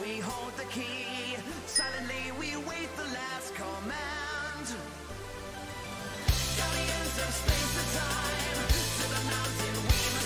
we hold the key. Silently, we wait the last command. Guardians of space and time, to the mountain we